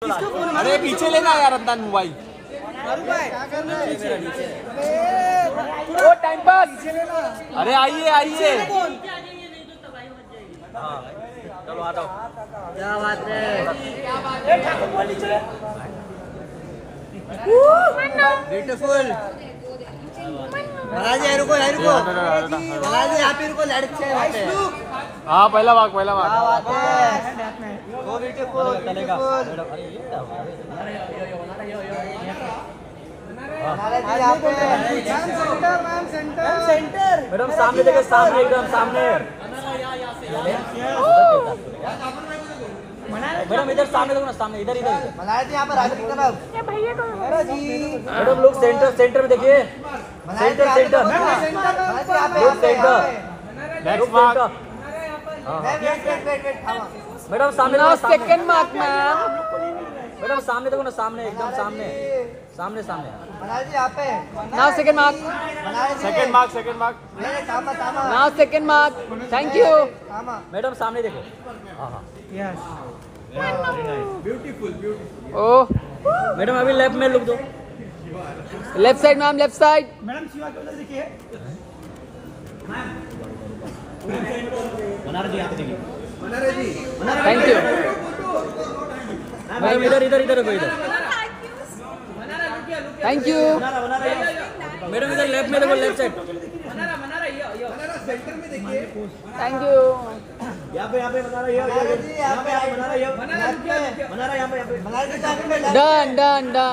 अरे पीछे लेना यार अंदान मोबाइल टाइम पास अरे आइए आइए। चलो आ जाओ क्या बात है? ब्यूटीफुल महाराज रुको यहाँ रुको। महाराज यहाँ पे रुको लड़के हैं हाँ पहला भाग पहला भाग। बात है? वो beautiful centre ma'am centre. Centre. Madam सामने देखिए सामने एकदम सामने। मैडम इधर सामने देखो ना सामने इधर इधर। महाराज जी यहाँ पर आगे की तरफ़। जी। मैडम लोग सेंटर सेंटर में देखिए। Centre centre. नेक्स्ट वेट थामा मैडम सामने देखो सामने। second mark, मैडम सामने देखो ना सामने एकदम सामने। सामने सामने। mark. Second mark second mark थामा Now second mark. Thank you. थामा मैडम सामने देखो। हाँ हाँ। Oh, मैडम अभी लेफ़्ट में लुक दो left side, ma'am. Left side. Thank you. Madam इधर इधर इधर देखो इधर। Thank you. मैडम इधर लेफ़्ट में देखो लेफ़्ट साइड you. यहाँ पे यहाँ पे बना रहा है महाराज जी यहाँ पे बना रहा यहाँ पे बना रहा यहाँ पे यहाँ Done, done, done.